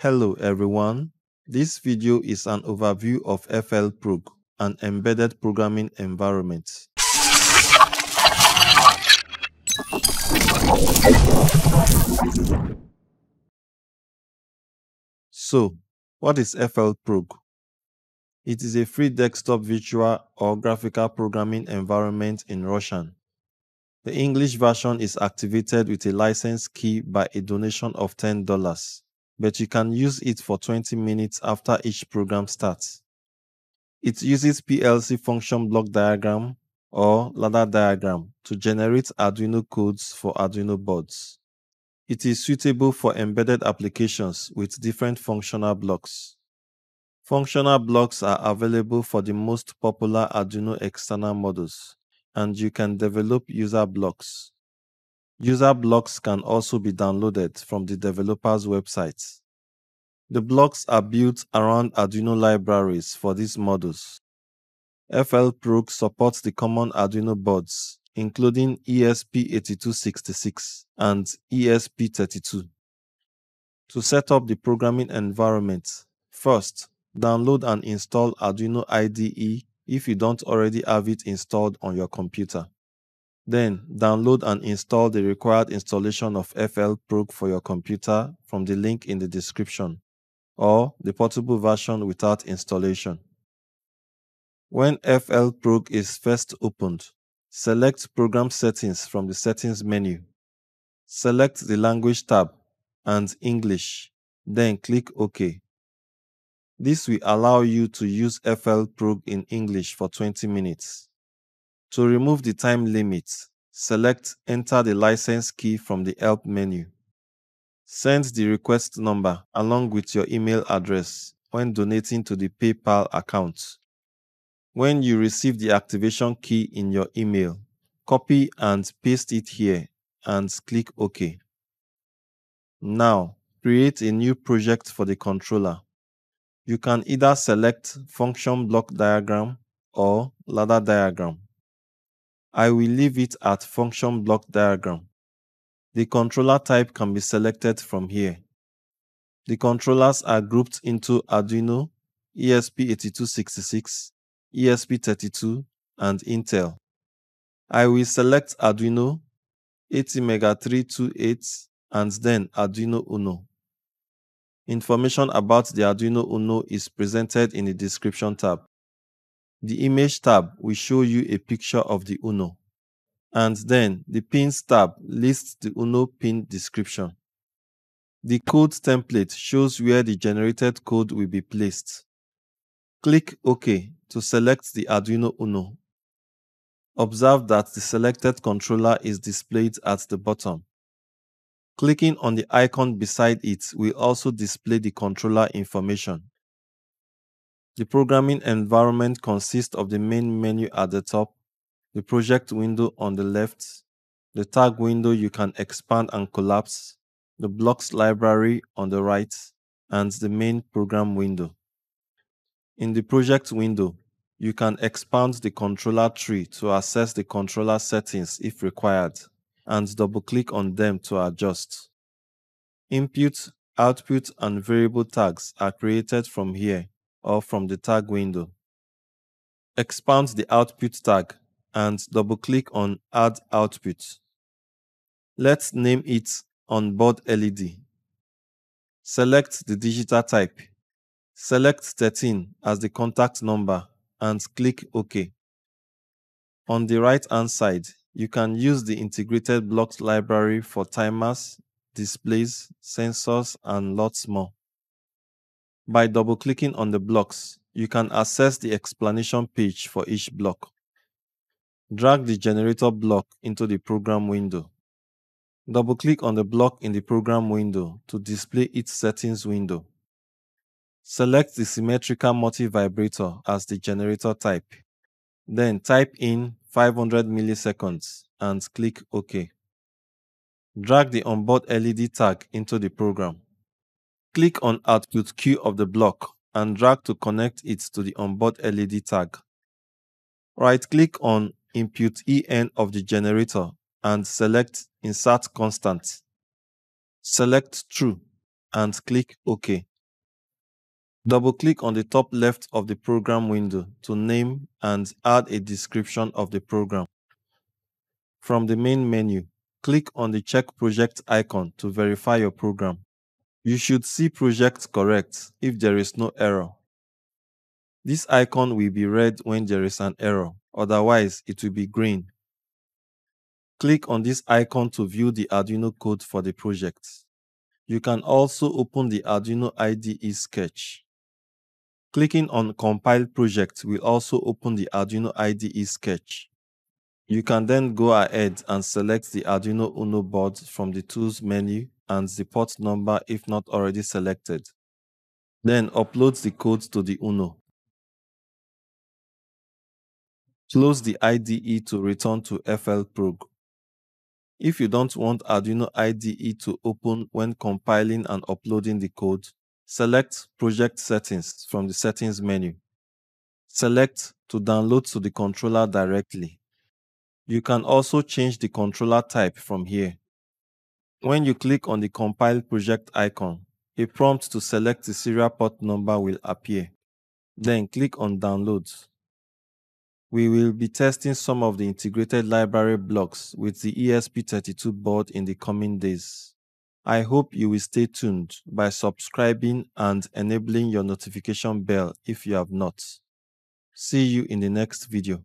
Hello everyone. This video is an overview of FLProg, an embedded programming environment. So, what is FLProg? It is a free desktop virtual or graphical programming environment in Russian. The English version is activated with a license key by a donation of $10, but you can use it for 20 minutes after each program starts. It uses PLC function block diagram or ladder diagram to generate Arduino codes for Arduino boards. It is suitable for embedded applications with different functional blocks. Functional blocks are available for the most popular Arduino external models, and you can develop user blocks. User blocks can also be downloaded from the developer's website. The blocks are built around Arduino libraries for these models. FLProg supports the common Arduino boards, including ESP8266 and ESP32. To set up the programming environment, first, download and install Arduino IDE if you don't already have it installed on your computer. Then, download and install the required installation of FLProg for your computer from the link in the description, or the portable version without installation. When FLProg is first opened, select Program Settings from the Settings menu. Select the Language tab and English, then click OK. This will allow you to use FLProg in English for 20 minutes. To remove the time limit, select Enter the license key from the Help menu. Send the request number along with your email address when donating to the PayPal account. When you receive the activation key in your email, copy and paste it here and click OK. Now, create a new project for the controller you can either select function block diagram or ladder diagram. I will leave it at function block diagram. The controller type can be selected from here. The controllers are grouped into Arduino, ESP8266, ESP32, and Intel. I will select Arduino, ATmega328, and then Arduino Uno. Information about the Arduino Uno is presented in the description tab. The image tab will show you a picture of the Uno. And then the pins tab lists the Uno pin description. The code template shows where the generated code will be placed. Click OK to select the Arduino Uno. Observe that the selected controller is displayed at the bottom. Clicking on the icon beside it will also display the controller information. The programming environment consists of the main menu at the top, the project window on the left, the tag window you can expand and collapse, the blocks library on the right, and the main program window. In the project window, you can expand the controller tree to access the controller settings if required and double-click on them to adjust. Input, output, and variable tags are created from here or from the tag window. Expand the output tag and double-click on Add Output. Let's name it Onboard LED. Select the digital type. Select 13 as the contact number and click OK. On the right-hand side, you can use the integrated blocks library for timers, displays, sensors, and lots more. By double-clicking on the blocks, you can access the explanation page for each block. Drag the generator block into the program window. Double-click on the block in the program window to display its settings window. Select the symmetrical multi-vibrator as the generator type. Then type in 500 milliseconds and click OK. Drag the onboard LED tag into the program. Click on Output Q of the block and drag to connect it to the onboard LED tag. Right-click on Input EN of the generator and select Insert Constant. Select True and click OK. Double-click on the top left of the program window to name and add a description of the program. From the main menu, click on the Check Project icon to verify your program. You should see Project Correct if there is no error. This icon will be red when there is an error, otherwise it will be green. Click on this icon to view the Arduino code for the project. You can also open the Arduino IDE sketch. Clicking on Compile Project will also open the Arduino IDE sketch. You can then go ahead and select the Arduino Uno board from the Tools menu and the port number if not already selected. Then upload the code to the Uno. Close the IDE to return to FLProg. If you don't want Arduino IDE to open when compiling and uploading the code, select Project Settings from the Settings menu. Select to download to the controller directly. You can also change the controller type from here. When you click on the Compile Project icon, a prompt to select the serial port number will appear. Then click on Download. We will be testing some of the integrated library blocks with the ESP32 board in the coming days. I hope you will stay tuned by subscribing and enabling your notification bell if you have not. See you in the next video.